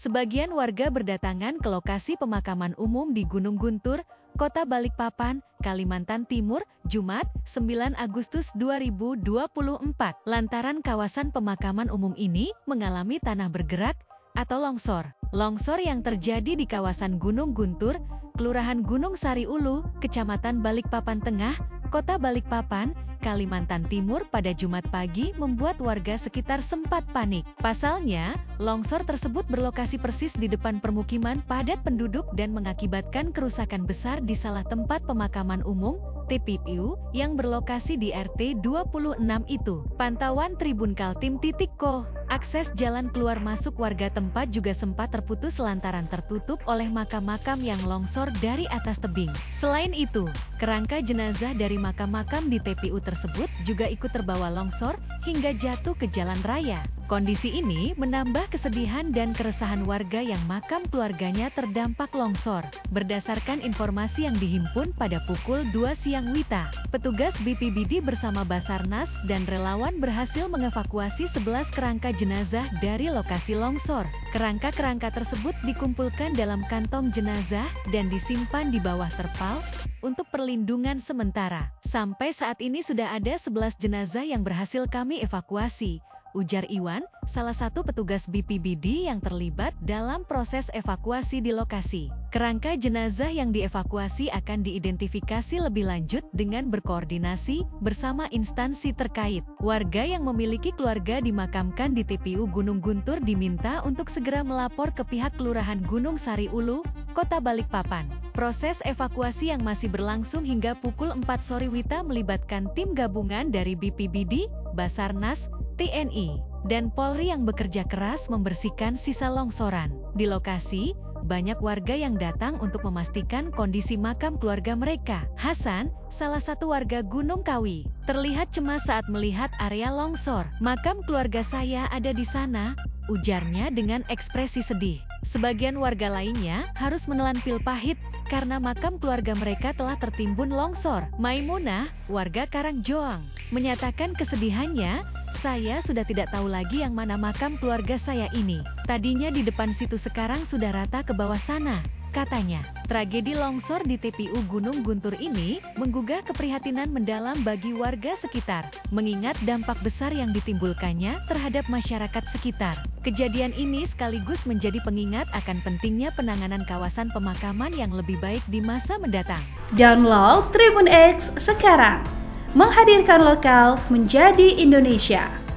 Sebagian warga berdatangan ke lokasi pemakaman umum di Gunung Guntur, Kota Balikpapan, Kalimantan Timur, Jumat, 9 Agustus 2024. Lantaran kawasan pemakaman umum ini mengalami tanah bergerak atau longsor. Longsor yang terjadi di kawasan Gunung Guntur, Kelurahan Gunung Sari Ulu, Kecamatan Balikpapan Tengah, Kota Balikpapan, Kalimantan Timur pada Jumat pagi membuat warga sekitar sempat panik. Pasalnya, longsor tersebut berlokasi persis di depan permukiman padat penduduk dan mengakibatkan kerusakan besar di salah tempat pemakaman umum, TPU, yang berlokasi di RT 26 itu. Pantauan Tribun Kaltim titik ko, akses jalan keluar masuk warga tempat juga sempat terputus lantaran tertutup oleh makam-makam yang longsor dari atas tebing. Selain itu, kerangka jenazah dari makam-makam di TPU tersebut juga ikut terbawa longsor hingga jatuh ke jalan raya. Kondisi ini menambah kesedihan dan keresahan warga yang makam keluarganya terdampak longsor. Berdasarkan informasi yang dihimpun pada pukul 2 siang Wita, petugas BPBD bersama Basarnas dan relawan berhasil mengevakuasi 11 kerangka jenazah dari lokasi longsor. Kerangka-kerangka tersebut dikumpulkan dalam kantong jenazah dan disimpan di bawah terpal untuk perlindungan sementara. Sampai saat ini sudah ada 11 jenazah yang berhasil kami evakuasi, ujar Iwan, salah satu petugas BPBD yang terlibat dalam proses evakuasi di lokasi. Kerangka jenazah yang dievakuasi akan diidentifikasi lebih lanjut dengan berkoordinasi bersama instansi terkait. Warga yang memiliki keluarga dimakamkan di TPU Gunung Guntur diminta untuk segera melapor ke pihak Kelurahan Gunung Sari Ulu, Kota Balikpapan. Proses evakuasi yang masih berlangsung hingga pukul 4 sore Wita melibatkan tim gabungan dari BPBD, Basarnas, TNI, dan Polri yang bekerja keras membersihkan sisa longsoran. Di lokasi, banyak warga yang datang untuk memastikan kondisi makam keluarga mereka. Hasan, salah satu warga Gunung Kawi, terlihat cemas saat melihat area longsor. Makam keluarga saya ada di sana, ujarnya dengan ekspresi sedih. Sebagian warga lainnya harus menelan pil pahit karena makam keluarga mereka telah tertimbun longsor. Maimunah, warga Karangjoang, menyatakan kesedihannya saya sudah tidak tahu lagi yang mana makam keluarga saya ini. Tadinya di depan situ sekarang sudah rata ke bawah sana. Katanya, tragedi longsor di TPU Gunung Guntur ini menggugah keprihatinan mendalam bagi warga sekitar, mengingat dampak besar yang ditimbulkannya terhadap masyarakat sekitar. Kejadian ini sekaligus menjadi pengingat akan pentingnya penanganan kawasan pemakaman yang lebih baik di masa mendatang. Download Tribun X sekarang menghadirkan lokal menjadi Indonesia.